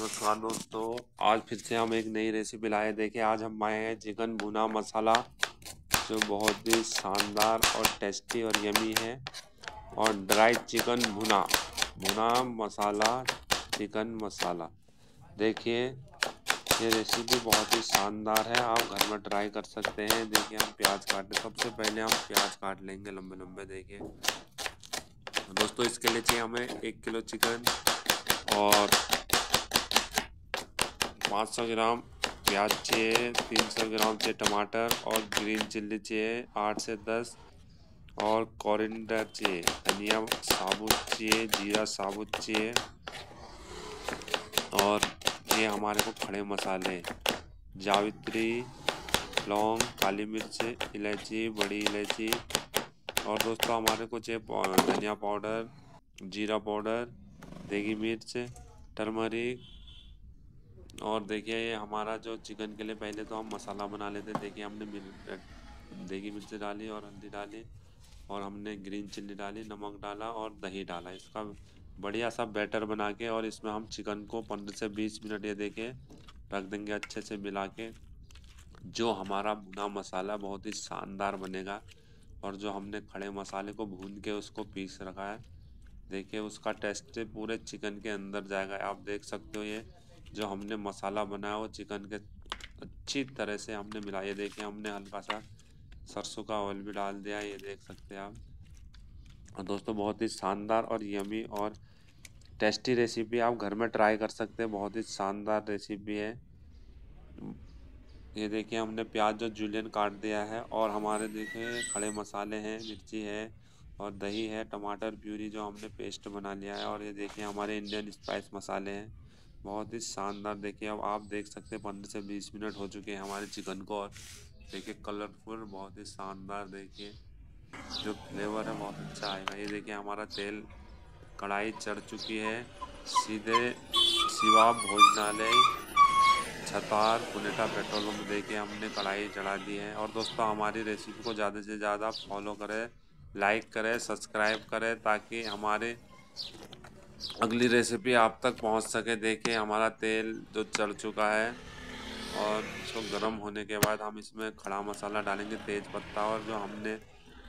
नमस्कार दोस्तों। आज फिर से हम एक नई रेसिपी लाए। देखिए आज हम आए हैं चिकन भुना मसाला, जो बहुत ही शानदार और टेस्टी और यमी है। और ड्राई चिकन भुना भुना मसाला चिकन मसाला। देखिए, ये रेसिपी बहुत ही शानदार है। आप घर में ट्राई कर सकते हैं। देखिए, हम प्याज काटते सबसे पहले हम प्याज काट लेंगे लंबे लंबे, देखिए। दोस्तों, इसके लिए चाहिए हमें एक किलो चिकन और 500 ग्राम प्याज चाहिए 300 ग्राम चाहिए टमाटर और ग्रीन चिल्ली चाहिए, आठ से दस। और कॉरिंडर चाहिए, धनिया साबुत चाहिए, जीरा साबुत चाहिए। और ये हमारे को खड़े मसाले, जावित्री, लौंग, काली मिर्च, इलायची, बड़ी इलायची। और दोस्तों हमारे को चाहिए धनिया पाउडर, जीरा पाउडर, देगी मिर्च, टर्मरिक और देखिए, ये हमारा जो चिकन के लिए पहले तो हम मसाला बना लेते हैं देखिए हमने देगी मिर्च डाली और हल्दी डाली और हमने ग्रीन चिल्ली डाली, नमक डाला और दही डाला। इसका बढ़िया सा बैटर बना के और इसमें हम चिकन को पंद्रह से बीस मिनट ये देखे रख देंगे अच्छे से मिला के, जो हमारा भुना मसाला बहुत ही शानदार बनेगा और जो हमने खड़े मसाले को भून के उसको पीस रखा है। देखिए, उसका टेस्ट पूरे चिकन के अंदर जाएगा। आप देख सकते हो ये जो हमने मसाला बनाया, वो चिकन के अच्छी तरह से हमने मिला। ये देखिए, हमने हल्का सा सरसों का ऑयल भी डाल दिया, ये देख सकते हैं आप। और दोस्तों, बहुत ही शानदार और यमी और टेस्टी रेसिपी आप घर में ट्राई कर सकते हैं। बहुत ही शानदार रेसिपी है। ये देखिए, हमने प्याज जो जूलियन काट दिया है और हमारे देखिए खड़े मसाले हैं, मिर्ची है और दही है, टमाटर, प्यूरी जो हमने पेस्ट बना लिया है। और ये देखिए, हमारे इंडियन स्पाइस मसाले हैं। बहुत ही शानदार। देखिए, अब आप देख सकते हैं, पंद्रह से बीस मिनट हो चुके हैं हमारे चिकन को और। देखिए, कलरफुल, बहुत ही शानदार, देखिए। जो फ्लेवर है, बहुत अच्छा आएगा। ये देखिए, हमारा तेल कढ़ाई चढ़ चुकी है। सीधे शिवा भोजनालय, छतार, पुनेटा पेट्रोल पंप, देखिए, हमने कढ़ाई चढ़ा दी है। और दोस्तों, हमारी रेसिपी को ज़्यादा से ज़्यादा फॉलो करें लाइक करें सब्सक्राइब करें, ताकि हमारे अगली रेसिपी आप तक पहुँच सके। देखें हमारा तेल जो चढ़ चुका है और इसको गर्म होने के बाद हम इसमें खड़ा मसाला डालेंगे, तेज पत्ता, और जो हमने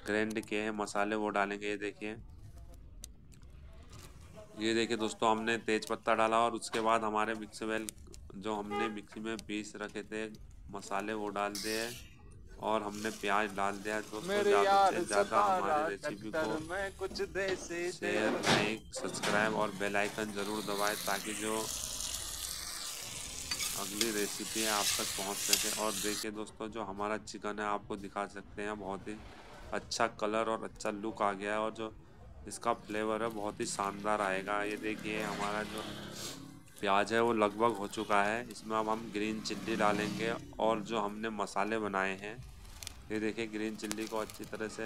ग्रैंड किए हैं मसाले वो डालेंगे। ये देखिए। ये देखिए दोस्तों, हमने तेज पत्ता डाला और उसके बाद हमारे मिक्सी वेल जो हमने मिक्सी में पीस रखे थे, मसाले वो डाल दिए। और हमने प्याज डाल दिया दोस्तों ज़्यादा से ज़्यादा हमारे रेसिपी को कुछ शेयर लाइक सब्सक्राइब और बेल आइकन ज़रूर दबाएँ ताकि जो अगली रेसिपी है आप तक पहुँच सके। और देखिए दोस्तों जो हमारा चिकन है आपको दिखा सकते हैं बहुत ही अच्छा कलर और अच्छा लुक आ गया है और जो इसका फ्लेवर है बहुत ही शानदार आएगा। ये देखिए हमारा जो प्याज है, वो लगभग हो चुका है। इसमें अब हम ग्रीन चिल्ली डालेंगे और जो हमने मसाले बनाए हैं, ये देखिए, ग्रीन चिल्ली को अच्छी तरह से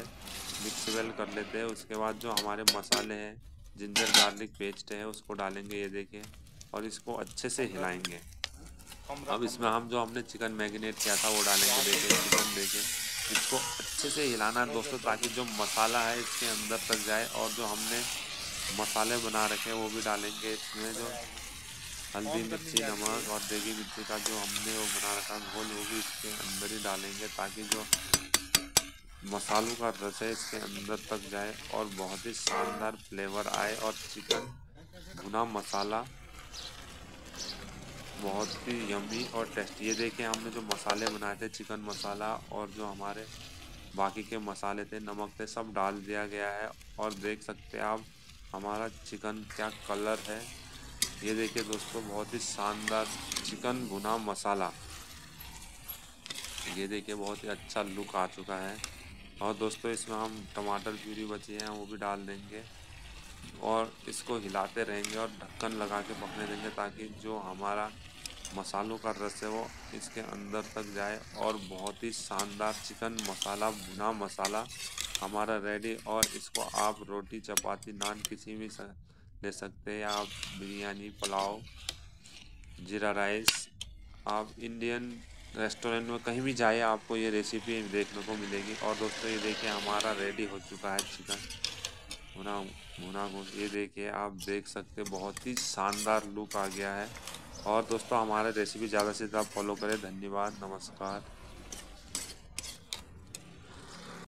मिक्स वेल कर लेते हैं। उसके बाद जो हमारे मसाले हैं, जिंजर गार्लिक पेस्ट है, उसको डालेंगे, ये देखिए, और इसको अच्छे से हिलाएँगे। अब इसमें हम जो हमने चिकन मैगिनेट किया था, वो डालेंगे, देखिए, चिकन देखिए, इसको अच्छे से हिलाना है दोस्तों, ताकि जो मसाला है, इसके अंदर तक जाए और जो हमने मसाले बना रखे हैं, वो भी डालेंगे इसमें जो हल्दी मिर्ची नमक और देगी मिर्ची का जो हमने वो बना रखा घोल वो भी इसके अंदर ही डालेंगे ताकि जो मसालों का रस है इसके अंदर तक जाए और बहुत ही शानदार फ्लेवर आए और चिकन भुना मसाला बहुत ही यमी और टेस्टी ये देखिए हमने जो मसाले बनाए थे चिकन मसाला और जो हमारे बाकी के मसाले थे नमक थे सब डाल दिया गया है और देख सकते हैं आप हमारा चिकन क्या कलर है। ये देखिए दोस्तों, बहुत ही शानदार चिकन भुना मसाला। ये देखिए, बहुत ही अच्छा लुक आ चुका है। और दोस्तों, इसमें हम टमाटर प्यूरी बची हैं, वो भी डाल देंगे। और इसको हिलाते रहेंगे और ढक्कन लगा के पकने देंगे ताकि जो हमारा मसालों का रस है, वो इसके अंदर तक जाए। और बहुत ही शानदार चिकन मसाला भुना मसाला हमारा रेडी। और इसको आप रोटी, चपाती, नान किसी भी ले सकते हैं। आप बिरयानी, पुलाव, जीरा राइस, आप इंडियन रेस्टोरेंट में कहीं भी जाए, आपको ये रेसिपी देखने को मिलेगी। और दोस्तों, ये देखिए, हमारा रेडी हो चुका है चिकन भुना भुना ये देखिए, आप देख सकते बहुत ही शानदार लुक आ गया है। और दोस्तों, हमारे रेसिपी ज़्यादा से ज़्यादा फॉलो करें। धन्यवाद, नमस्कार।